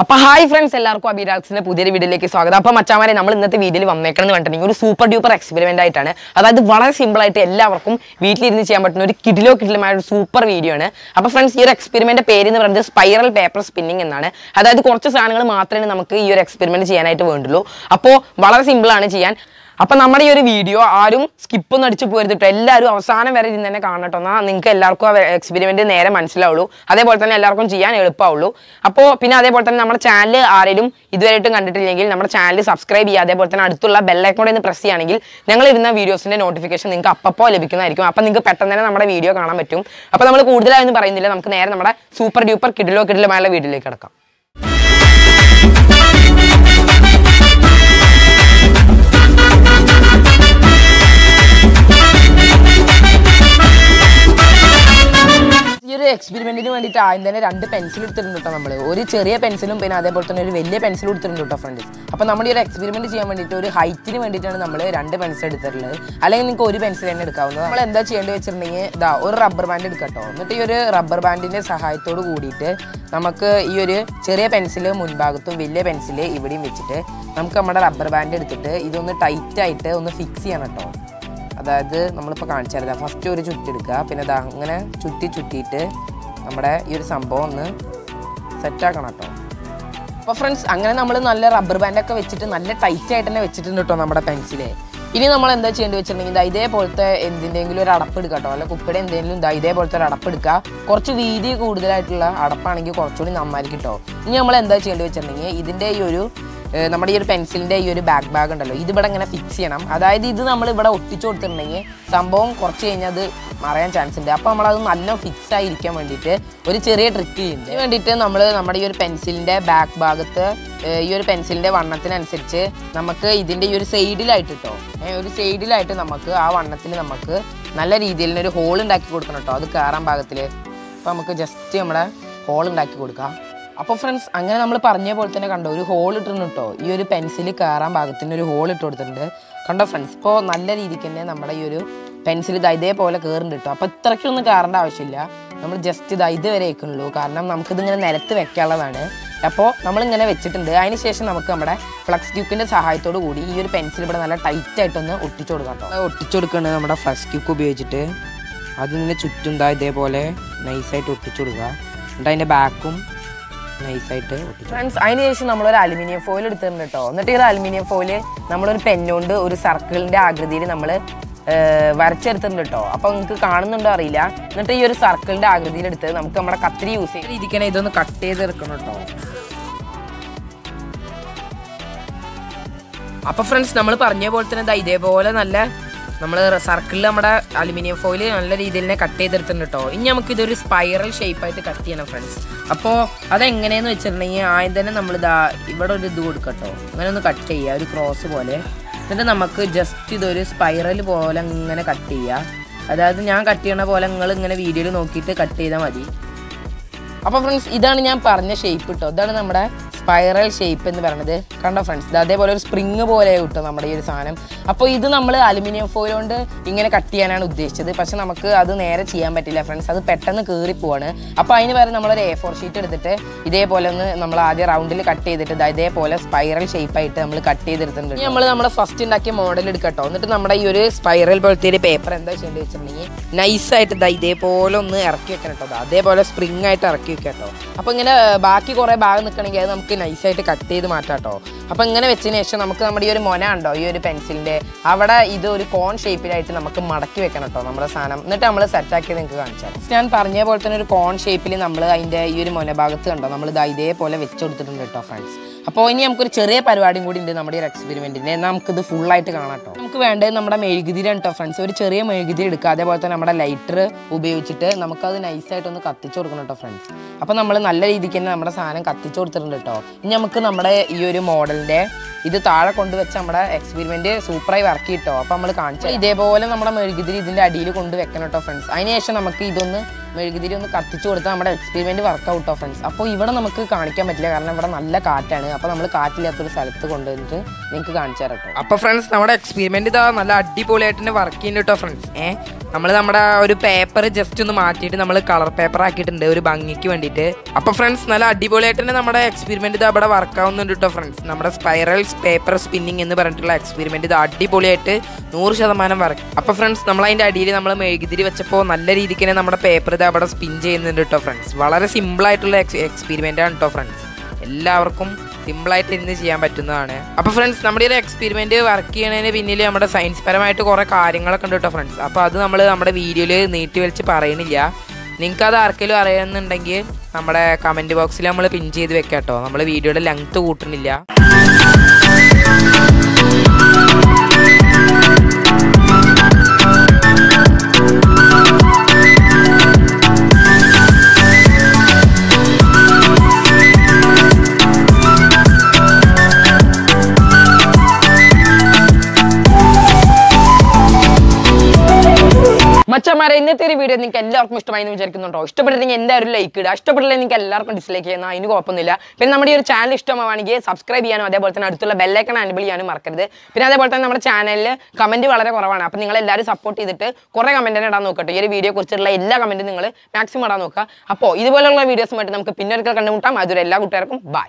അപ്പൊ hi friends എല്ലാവർക്കും അബിരാക്സിന്റെ പുതിയൊരു വീഡിയോയിലേക്ക് സ്വാഗതം. അപ്പൊ മച്ചാമാരെ നമ്മൾ ഇന്നത്തെ വീഡിയോയിൽ വന്നേക്കണം എന്ന് പറഞ്ഞിട്ടുണ്ടെങ്കിൽ ഒരു സൂപ്പർ ഡ്യൂപ്പർ എക്സ്പെരിമെന്റ് ആയിട്ടാണ്. അതായത് വളരെ സിമ്പിൾ ആയിട്ട് എല്ലാവർക്കും വീട്ടിലിരുന്ന് ചെയ്യാൻ പറ്റുന്ന ഒരു കിഡിലോ കിഡിലുമായ ഒരു സൂപ്പർ വീഡിയോ ആണ്. അപ്പൊ ഫ്രണ്ട്സ് ഈ ഒരു എക്സ്പെരിമെന്റ് പേര് എന്ന് പറയുന്നത് സ്പൈറൽ പേപ്പർ സ്പിന്നിങ് എന്നാണ്. അതായത് കുറച്ച് സാധനങ്ങൾ മാത്രമേ നമുക്ക് ഈ ഒരു എക്സ്പെരിമെന്റ് ചെയ്യാനായിട്ട് വേണ്ടുള്ളൂ. അപ്പോൾ വളരെ സിമ്പിൾ ആണ് ചെയ്യാൻ. അപ്പൊ നമ്മുടെ ഈ ഒരു വീഡിയോ ആരും സ്കിപ്പ് ഒന്നും അടിച്ചു പോരുതിട്ടോ എല്ലാവരും അവസാനം വരെ ഇരുന്ന് തന്നെ കാണട്ടോ എന്നാൽ നിങ്ങൾക്ക് എല്ലാവർക്കും ആ എക്സ്പെരിമെന്റ് നേരെ മനസ്സിലാവുള്ളൂ. അതേപോലെ തന്നെ എല്ലാവർക്കും ചെയ്യാൻ എളുപ്പമാവുള്ളൂ അപ്പോൾ പിന്നെ അതേപോലെ തന്നെ നമ്മുടെ ചാനൽ ആരെങ്കിലും ഇതുവരെയായിട്ടും കണ്ടിട്ടില്ലെങ്കിൽ നമ്മുടെ ചാനൽ സബ്സ്ക്രൈബ് ചെയ്യുക. അതേപോലെ തന്നെ അടുത്തുള്ള ബെല്ലൈക്കോടെ ഒന്ന് പ്രസ് ചെയ്യുകയാണെങ്കിൽ ഞങ്ങൾ ഇരുന്ന വീഡിയോസിന്റെ നോട്ടിഫിക്കേഷൻ നിങ്ങൾക്ക് അപ്പോൾ ലഭിക്കുന്നതായിരിക്കും. അപ്പോൾ നിങ്ങൾക്ക് പെട്ടെന്ന് തന്നെ നമ്മുടെ വീഡിയോ കാണാൻ പറ്റും. അപ്പോൾ നമ്മൾ കൂടുതലായൊന്നും പറയുന്നില്ല. നമുക്ക് നേരെ നമ്മുടെ സൂപ്പർ ഡ്യൂപ്പർ കിഡിലോ കിഡിലുമായുള്ള വീഡിയോയിലേക്ക് കിടക്കാം. എക്സ്പെരിമെന്റിന് വേണ്ടിയിട്ട് ആദ്യം തന്നെ രണ്ട് പെൻസിൽ എടുത്തിട്ടുണ്ട് കേട്ടോ നമ്മൾ ഒരു ചെറിയ പെൻസിലും പിന്നെ അതേപോലെ തന്നെ ഒരു വലിയ പെൻസിലും എടുത്തിട്ടുണ്ട് കേട്ടോ ഫ്രണ്ട്സ് അപ്പോൾ നമ്മൾ ഈ ഒരു എക്സ്പെരിമെന്റ് ചെയ്യാൻ വേണ്ടിയിട്ട് ഒരു ഹൈറ്റിന് വേണ്ടിയിട്ടാണ് നമ്മൾ രണ്ട് പെൻസിൽ എടുത്തിട്ടുള്ളത്. അല്ലെങ്കിൽ നിങ്ങൾക്ക് ഒരു പെൻസിൽ തന്നെ എടുക്കാവുന്നത് നമ്മൾ എന്താ ചെയ്യേണ്ടത് വെച്ചിട്ടുണ്ടെങ്കിൽ ഇതാ ഒരു റബ്ബർ ബാൻഡ് എടുക്കട്ടോ. എന്നിട്ട് ഈ ഒരു റബ്ബർ ബാൻഡിന്റെ സഹായത്തോട് കൂടിയിട്ട് നമുക്ക് ഈ ഒരു ചെറിയ പെൻസിൽ മുൻഭാഗത്തും വലിയ പെൻസിൽ ഇവിടെയും വെച്ചിട്ട് നമുക്ക് നമ്മുടെ റബ്ബർ ബാൻഡ് എടുത്തിട്ട് ഇതൊന്ന് ടൈറ്റ് ആയിട്ട് ഒന്ന് ഫിക്സ് ചെയ്യണം കേട്ടോ അതായത് നമ്മളിപ്പോൾ കാണിച്ചു തരാം. ഫസ്റ്റ് ഒരു ചുറ്റെടുക്കുക. പിന്നെ ദാ അങ്ങനെ ചുറ്റി ചുറ്റിയിട്ട് നമ്മുടെ ഈ ഒരു സംഭവം ഒന്ന് സെറ്റാക്കണം കേട്ടോ. അപ്പോൾ ഫ്രണ്ട്സ് അങ്ങനെ നമ്മൾ നല്ല റബ്ബർ ബാൻഡൊക്കെ വെച്ചിട്ട് നല്ല ടൈറ്റ് ആയിട്ട് തന്നെ വെച്ചിട്ടുണ്ട് കേട്ടോ നമ്മുടെ പെൻസിൽ ഇനി നമ്മൾ എന്താ ചെയ്യേണ്ടി വെച്ചിട്ടുണ്ടെങ്കിൽ ഇതാ ഇതേപോലത്തെ എന്തിന്റെങ്കിലും ഒരു അടപ്പ് എടുക്കുക കേട്ടോ. അല്ല കുപ്പിയുടെ എന്തെങ്കിലും ഇതാ ഇതേപോലത്തെ ഒരു അടപ്പ് എടുക്കുക. കുറച്ച് വീതി കൂടുതലായിട്ടുള്ള അടപ്പാണെങ്കിൽ കുറച്ചുകൂടി നന്നായിരിക്കും കേട്ടോ. ഇനി നമ്മൾ എന്താ ചെയ്യേണ്ടി വെച്ചിട്ടുണ്ടെങ്കിൽ ഇതിന്റെ ഈ ഒരു നമ്മുടെ ഈ ഒരു പെൻസിലിന്റെ ഈ ഒരു ബാക്ക് ബാഗ് ഉണ്ടല്ലോ ഇത് ഇവിടെ ഇങ്ങനെ ഫിക്സ് ചെയ്യണം. അതായത് ഇത് നമ്മൾ ഇവിടെ ഒട്ടിച്ചു കൊടുത്തിട്ടുണ്ടെങ്കിൽ സംഭവം കുറച്ച് കഴിഞ്ഞാൽ അത് മറയാൻ ചാൻസ് ഉണ്ട്. അപ്പോൾ നമ്മളത് നല്ല ഫിക്സ് ആയിരിക്കാൻ വേണ്ടിയിട്ട് ഒരു ചെറിയ ട്രിക്ക് ചെയ്യുന്നുണ്ട്. അതിന് വേണ്ടിയിട്ട് നമ്മൾ നമ്മുടെ ഈ ഒരു പെൻസിലിന്റെ ബാക്ക് ഭാഗത്ത് ഈ ഒരു പെൻസിലിന്റെ വണ്ണത്തിനനുസരിച്ച് നമുക്ക് ഇതിന്റെ ഈ ഒരു സൈഡിലായിട്ട് കേട്ടോ ഒരു സൈഡിലായിട്ട് നമുക്ക് ആ വണ്ണത്തിൽ നമുക്ക് നല്ല രീതിയിൽ ഒരു ഹോൾ ഉണ്ടാക്കി കൊടുക്കണം കേട്ടോ അത് കയറാൻ ഭാഗത്തിൽ അപ്പോൾ നമുക്ക് ജസ്റ്റ് നമ്മുടെ ഹോൾ ഉണ്ടാക്കി കൊടുക്കാം. അപ്പോൾ ഫ്രണ്ട്സ് അങ്ങനെ നമ്മൾ പറഞ്ഞ പോലെ തന്നെ കണ്ടോ ഒരു ഹോൾ ഇട്ടിട്ടുണ്ട് കേട്ടോ ഈ ഒരു പെൻസിൽ കയറാൻ ഭാഗത്തിന് ഒരു ഹോൾ ഇട്ട് കൊടുത്തിട്ടുണ്ട്. കണ്ടോ ഫ്രണ്ട്സ് ഇപ്പോൾ നല്ല രീതിക്ക് തന്നെ നമ്മുടെ ഈ ഒരു പെൻസിൽ ഇതാ ഇതേപോലെ കയറുന്നുണ്ട് കേട്ടോ അപ്പോൾ ഇത്രയ്ക്കൊന്നും കയറേണ്ട ആവശ്യമില്ല. നമ്മൾ ജസ്റ്റ് ഇതാ ഇതുവരെ വെക്കുന്നുള്ളൂ. കാരണം നമുക്കിതിങ്ങനെ നിലത്ത് വെക്കാനുള്ളതാണ്. അപ്പോൾ നമ്മളിങ്ങനെ വെച്ചിട്ടുണ്ട്. അതിന് ശേഷം നമുക്ക് നമ്മുടെ ഫ്ലക്സ് ക്യൂക്കിന്റെ സഹായത്തോടു കൂടി ഈ ഒരു പെൻസിൽ ഇവിടെ നല്ല ടൈറ്റ് ആയിട്ടൊന്ന് ഒട്ടിച്ചു കൊടുക്കാം കേട്ടോ ഒട്ടിച്ചു കൊടുക്കുന്നത് നമ്മുടെ ഫ്ലക്സ് ക്യൂക്ക് ഉപയോഗിച്ചിട്ട്. അതിങ്ങനെ ചുറ്റും ഇതേപോലെ നൈസായിട്ട് ഒട്ടിച്ചു കൊടുക്കുക. എന്നിട്ട് അതിന്റെ ബാക്കും നൈസായിട്ട് ഫ്രണ്ട്സ് അതിന് ശേഷം നമ്മളൊരു അലുമിനിയം ഫോയിൽ എടുത്തിട്ടുണ്ട് കേട്ടോ എന്നിട്ട് ഈ അലുമിനിയം ഫോയിൽ നമ്മളൊരു പെന്നുകൊണ്ട് ഒരു സർക്കിളിന്റെ ആകൃതിയിൽ നമ്മൾ വരച്ചെടുത്തിട്ടുണ്ട് കേട്ടോ അപ്പൊ നിങ്ങൾക്ക് കാണുന്നുണ്ടോ അറിയില്ല. എന്നിട്ട് ഈ ഒരു സർക്കിളിന്റെ ആകൃതിയിൽ എടുത്ത് നമുക്ക് നമ്മുടെ കത്തിരി യൂസ് ചെയ്ത് ഇരിക്കണേ ഇതൊന്ന് കട്ട് ചെയ്തെടുക്കണം കേട്ടോ അപ്പൊ ഫ്രണ്ട്സ് നമ്മൾ പറഞ്ഞ പോലെ തന്നെ ഇതേപോലെ നല്ല നമ്മൾ സർക്കിളിൽ നമ്മുടെ അലുമിനിയം ഫോയിൽ നല്ല രീതിയിൽ തന്നെ കട്ട് ചെയ്തെടുത്തിട്ടുണ്ട് കേട്ടോ ഇനി നമുക്ക് ഇതൊരു സ്പൈറൽ ഷേപ്പായിട്ട് കട്ട് ചെയ്യണം ഫ്രണ്ട്സ് അപ്പോൾ അതെങ്ങനെയെന്ന് വെച്ചിട്ടുണ്ടെങ്കിൽ ആദ്യം തന്നെ നമ്മൾ ഇതാ ഇവിടെ ഒരു ഇത് കൊടുക്കട്ടോ അങ്ങനെ ഒന്ന് കട്ട് ചെയ്യുക ഒരു ക്രോസ് പോലെ. എന്നിട്ട് നമുക്ക് ജസ്റ്റ് ഇതൊരു സ്പൈറൽ പോലെ ഇങ്ങനെ കട്ട് ചെയ്യുക അതായത് ഞാൻ കട്ട് ചെയ്യണ പോലെ നിങ്ങൾ ഇങ്ങനെ വീഡിയോയിൽ നോക്കിയിട്ട് കട്ട് ചെയ്താൽ മതി. അപ്പോൾ ഫ്രണ്ട്സ് ഇതാണ് ഞാൻ പറഞ്ഞ ഷേപ്പ് കേട്ടോ ഇതാണ് നമ്മുടെ സ്പൈറൽ ഷേപ്പ് എന്ന് പറയുന്നത് കണ്ടോ ഫ്രണ്ട്സ് ഇത് അതേപോലെ ഒരു സ്പ്രിങ് പോലെ കിട്ടും നമ്മുടെ ഈ ഒരു സാധനം. അപ്പോൾ ഇത് നമ്മൾ അലുമിനിയം ഫോയിൽ കൊണ്ട് ഇങ്ങനെ കട്ട് ചെയ്യാനാണ് ഉദ്ദേശിച്ചത്. പക്ഷെ നമുക്ക് അത് നേരെ ചെയ്യാൻ പറ്റില്ല ഫ്രണ്ട്സ് അത് പെട്ടെന്ന് കയറി പോവാണ്. അപ്പോൾ അതിന് പകരം നമ്മളൊരു എ ഫോർ ഷീറ്റ് എടുത്തിട്ട് ഇതേപോലെ ഒന്ന് നമ്മൾ ആദ്യം റൗണ്ടിൽ കട്ട് ചെയ്തിട്ട് ഇതേപോലെ സ്പൈറൽ ഷേപ്പായിട്ട് നമ്മൾ കട്ട് ചെയ്തെടുത്തിട്ടുണ്ട് ഇനി നമ്മൾ നമ്മുടെ ഫസ്റ്റ് ഉണ്ടാക്കിയ മോഡൽ എടുക്കട്ടോ. എന്നിട്ട് നമ്മുടെ ഈ ഒരു സ്പൈറൽ പോലത്തെ ഒരു പേപ്പർ എന്താ ചെയ്യേണ്ടത് വെച്ചിട്ടുണ്ടെങ്കിൽ നൈസായിട്ട് ദാ ഇതേപോലെ ഒന്ന് ഇറക്കി വെക്കണം കേട്ടോ. അതേപോലെ സ്പ്രിങ് ആയിട്ട് ഇറക്കി വെക്കാം കേട്ടോ. അപ്പോൾ ഇങ്ങനെ ബാക്കി കുറേ ഭാഗം നിൽക്കണമെങ്കിൽ അത് നമുക്ക് നൈസായിട്ട് കട്ട് ചെയ്ത് മാറ്റാം കേട്ടോ അപ്പോൾ ഇങ്ങനെ വെച്ചതിന് ശേഷം നമുക്ക് നമ്മുടെ ഈ ഒരു മൊന ഉണ്ടോ ഈ ഒരു പെൻസിലിന്റെ അവിടെ ഇത് ഒരു കോൺ ഷേപ്പിലായിട്ട് നമുക്ക് മടക്കി വെക്കണം കേട്ടോ നമ്മുടെ സാധനം. എന്നിട്ട് നമ്മൾ സെറ്റാക്കി നിങ്ങൾക്ക് കാണിച്ചാൽ ഞാൻ പറഞ്ഞ പോലെ തന്നെ ഒരു കോൺ ഷേപ്പിൽ നമ്മൾ അതിന്റെ ഈ ഒരു മൊന ഭാഗത്ത് കണ്ടോ? നമ്മൾ ഇതാ ഇതേപോലെ വെച്ച് കൊടുത്തിട്ടുണ്ട് കേട്ടോ ഫ്രണ്ട്സ് അപ്പോൾ ഇനി നമുക്കൊരു ചെറിയ പരിപാടിയും കൂടി ഉണ്ട് നമ്മുടെ ഈ എന്നാൽ നമുക്കിത് ഫുള്ളായിട്ട് കാണാം കേട്ടോ നമുക്ക് വേണ്ടത് നമ്മുടെ മെഴുകുതിരി കേട്ടോ ഫ്രണ്ട്സ് ഒരു ചെറിയ മെഴുകുതിരി എടുക്കുക. അതേപോലെ തന്നെ നമ്മുടെ ലൈറ്റർ ഉപയോഗിച്ചിട്ട് നമുക്കത് നൈസായിട്ടൊന്ന് കത്തിച്ച് കൊടുക്കണം കേട്ടോ ഫ്രണ്ട്സ് അപ്പോൾ നമ്മൾ നല്ല രീതിക്ക് തന്നെ നമ്മുടെ സാധനം കത്തിച്ച് കൊടുത്തിട്ടുണ്ട് കേട്ടോ ഇനി നമുക്ക് നമ്മുടെ ഈ ഒരു മോഡലിന്റെ ഇത് താഴെ കൊണ്ടുവച്ച് നമ്മുടെ എക്സ്പെരിമെന്റ് സൂപ്പറായി വർക്ക് കിട്ടോ അപ്പോൾ നമ്മൾ കാണിച്ചു ഇതേപോലെ നമ്മുടെ മെഴുകുതിരി ഇതിന്റെ അടിയിൽ കൊണ്ടുവെക്കണം കേട്ടോ ഫ്രണ്ട്സ് അതിനുശേഷം നമുക്ക് ഇതൊന്ന് മെഴുകുതിരി ഒന്ന് കത്തിച്ചു കൊടുത്താൽ നമ്മുടെ എക്സ്പെരിമെന്റ് വർക്ക് ഔട്ടോ ഫ്രണ്ട്സ് അപ്പോൾ ഇവിടെ നമുക്ക് കാണിക്കാൻ പറ്റില്ല. കാരണം ഇവിടെ നല്ല കാറ്റാണ്. അപ്പോൾ നമ്മൾ കാറ്റില്ലാത്തൊരു സ്ഥലത്ത് കൊണ്ടുവന്നിട്ട് നിങ്ങൾക്ക് കാണിച്ചു തരാം കേട്ടോ. അപ്പൊ ഫ്രണ്ട്സ് നമ്മുടെ എക്സ്പെരിമെന്റ് ഇതാ നല്ല അടിപൊളിയായിട്ട് തന്നെ വർക്ക് ചെയ്യുന്നുണ്ട് കേട്ടോ ഫ്രണ്ട്സ് ഏഹ് നമ്മൾ നമ്മുടെ ഒരു പേപ്പർ ജസ്റ്റ് ഒന്ന് മാറ്റിയിട്ട് നമ്മൾ കളർ പേപ്പർ ആക്കിയിട്ടുണ്ട്. ഒരു ഭംഗിക്ക് വേണ്ടിയിട്ട്. അപ്പോൾ ഫ്രണ്ട്സ് നല്ല അടിപൊളിയായിട്ട് തന്നെ നമ്മുടെ എക്സ്പെരിമെന്റ് ഇത് അവിടെ വർക്ക് ആവുന്നുണ്ട് കേട്ടോ ഫ്രണ്ട്സ് നമ്മുടെ സ്പൈറൽസ് പേപ്പർ സ്പിന്നിങ് എന്ന് പറഞ്ഞിട്ടുള്ള എക്സ്പെരിമെന്റ് ഇത് അടിപൊളിയായിട്ട് നൂറ് ശതമാനം വർക്ക് അപ്പോൾ ഫ്രണ്ട്സ് നമ്മൾ അതിന്റെ അടിയിൽ നമ്മൾ മെഴുകുതിരി വെച്ചപ്പോൾ നല്ല രീതിക്ക് തന്നെ നമ്മുടെ പേപ്പർ ഇത് അവിടെ സ്പിൻ ചെയ്യുന്നുണ്ട് കേട്ടോ ഫ്രണ്ട്സ് വളരെ സിമ്പിളായിട്ടുള്ള എക്സ് എക്സ്പെരിമെന്റ് ആണ് കേട്ടോ ഫ്രണ്ട്സ് എല്ലാവർക്കും സിമ്പിളായിട്ട് ഇന്ന് ചെയ്യാൻ പറ്റുന്നതാണ്. അപ്പോൾ ഫ്രണ്ട്സ് നമ്മുടെ ഒരു എക്സ്പെരിമെന്റ് വർക്ക് ചെയ്യണതിന് പിന്നിൽ നമ്മുടെ സയൻസ് പരമായിട്ട് കുറേ കാര്യങ്ങളൊക്കെ ഉണ്ട് കേട്ടോ ഫ്രണ്ട്സ് അപ്പോൾ അത് നമ്മൾ നമ്മുടെ വീഡിയോയിൽ നീട്ടി വലിച്ച് പറയുന്നില്ല. നിങ്ങൾക്ക് അത് ആർക്കെങ്കിലും അറിയുന്നുണ്ടെങ്കിൽ നമ്മുടെ കമന്റ് ബോക്സിൽ നമ്മൾ പിൻ ചെയ്ത് വെക്കാം കേട്ടോ നമ്മൾ വീഡിയോയുടെ ലെങ്ത് കൂട്ടുന്നില്ല മച്ചന്മാരെ ഇന്നത്തെ ഒരു വീഡിയോ നിങ്ങൾക്ക് എല്ലാവർക്കും ഇഷ്ടമായി എന്ന് വിചാരിക്കുന്നുണ്ടോ? ഇഷ്ടപ്പെട്ടില്ലെങ്കിൽ എന്തായാലും ലൈക്ക് ഇടുക. ഇഷ്ടപ്പെട്ടില്ല നിങ്ങൾക്ക് എല്ലാവർക്കും ഡിസ്ലൈക്ക് ചെയ്യുന്ന അതിന് കുഴപ്പമൊന്നുമില്ല. പിന്നെ നമ്മുടെ ഈ ഒരു ചാനൽ ഇഷ്ടമാണെങ്കിൽ സബ്സ്ക്രൈബ് ചെയ്യാനും അതേപോലെ തന്നെ അടുത്തുള്ള ബെല്ലൈക്കൺ അനബിൾ ചെയ്യാനും മറക്കരുത്. പിന്നെ അതേപോലെ തന്നെ നമ്മുടെ ചാനലിൽ കമന്റ് വളരെ കുറവാണ്. അപ്പോൾ നിങ്ങൾ എല്ലാവരും സപ്പോർട്ട് ചെയ്തിട്ട് കുറേ കമന്റ് തന്നെ ഇടാൻ നോക്കട്ടെ. ഈ ഒരു വീഡിയോ കുറിച്ചുള്ള എല്ലാ കമന്റും നിങ്ങൾ മാക്സിമം ഇടാൻ നോക്കുക. അപ്പോൾ ഇതുപോലുള്ള വീഡിയോസുമായിട്ട് നമുക്ക് പിന്നെ ഒരിക്കൽ കണ്ടുമുട്ടാം. അതൊരു എല്ലാ കൂട്ടുകാർക്കും ബൈ